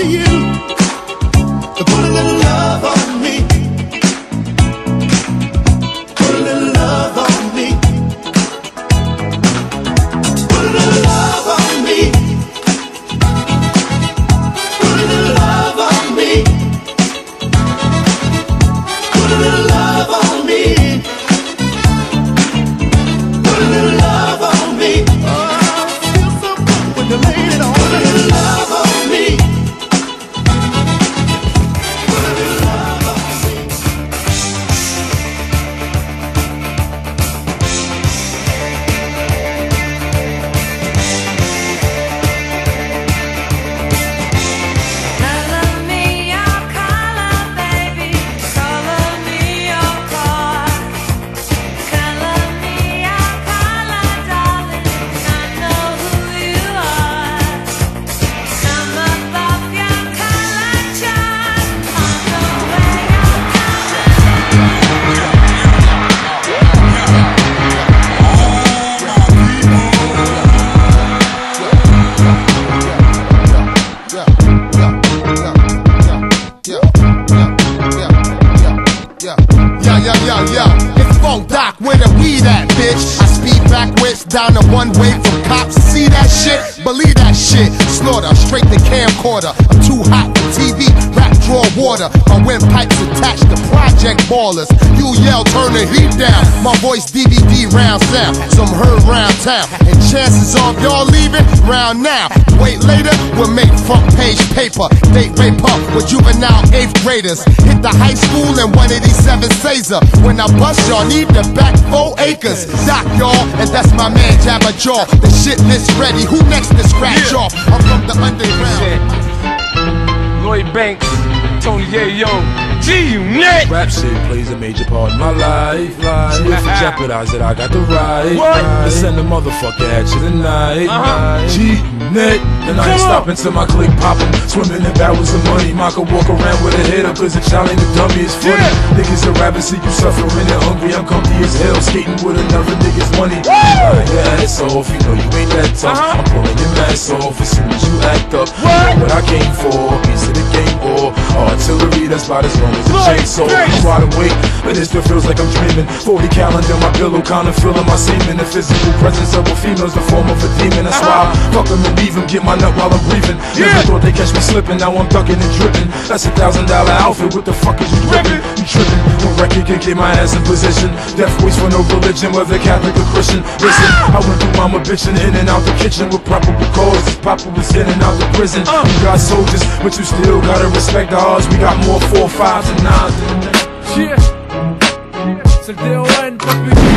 to you yeah, yeah, yeah. It's Funk Doc, where the weed at, bitch? I speed backwards down the one way from cops. See that shit? Believe that shit. Slaughter, straight to camcorder. I'm too hot for TV. Rap draw water. My windpipes attached to project ballers. You yell, turn the heat down. My voice DVD round sound. Some heard round town. And chances of y'all leaving round now. Wait later, we'll make front page paper. Date rape up with juvenile eighth graders. Hit the high school in 187 Caesar. When I bust y'all, need the back four acres. Doc y'all, and that's my man Jabba Jaw. The shit list ready. Who next to scratch off? I'm from the underground. Lloyd Banks, Tony Yayo, G Unit. Rap shit plays a major part in my life. So if you jeopardize it, I got the right. What? To send a motherfucker at you tonight. Uh-huh. G net. And I ain't stopping till my click poppin'. Swimming in barrels of money. Ma could walk around with a head up, cause the child ain't a dummy. It's funny. Yeah. Niggas are rapping, see you suffering and hungry. I'm comfy as hell, skating with another nigga's money. Uh, yeah, it's off, you know you ain't that tough. Uh-huh. I'm pulling your mask off as soon as you act up. You What? know what I came for, piece of the game or artillery that's about as long as a chainsaw. I'm wide awake, but it still feels like I'm dreaming. 40 calendar, my pillow, kinda feeling my semen. The physical presence of a female's the form of a demon. That's why I fuck them and leave 'em, get my nut while I'm breathing. Yeah. Never thought they catch me slipping, now I'm ducking and dripping. That's a thousand dollar outfit, what the fuck is you ripping? You tripping, no record can get my ass in position. Death waits for no religion, whether Catholic or Christian. Listen, I went through mama bitching in and out the kitchen with probable cause. Papa was in and out the prison. Uh. You got soldiers, but you still gotta respect the odds. We got more four, fives, and nines. Yeah. Pas plus.